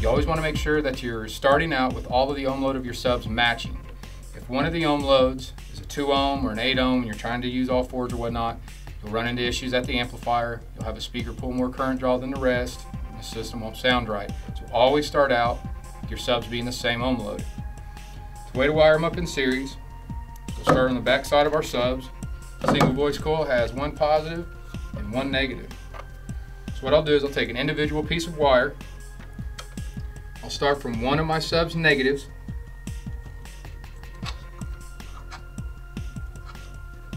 You always want to make sure that you're starting out with all of the ohm load of your subs matching. If one of the ohm loads is a 2 ohm or an 8 ohm and you're trying to use all fours or whatnot, you'll run into issues at the amplifier. You'll have a speaker pull more current draw than the rest, and the system won't sound right. So always start out with your subs being the same ohm load. The way to wire them up in series, we'll start on the back side of our subs. Single voice coil has one positive and one negative. So what I'll do is I'll take an individual piece of wire. I'll start from one of my subs negatives.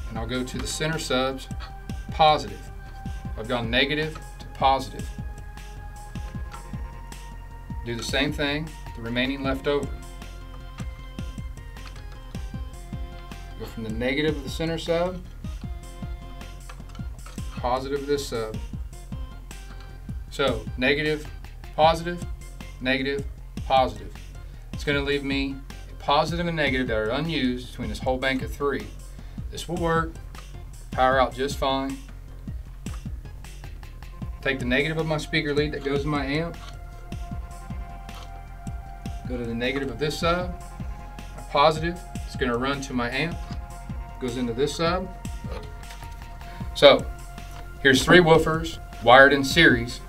And I'll go to the center subs positive. I've gone negative to positive. Do the same thing, the remaining left over. Go from the negative of the center sub, positive of this sub. So negative, positive, negative, positive. It's going to leave me a positive and negative that are unused between this whole bank of three. This will work, power out just fine. Take the negative of my speaker lead that goes in my amp, go to the negative of this sub, positive, it's going to run to my amp, goes into this sub. So here's three woofers wired in series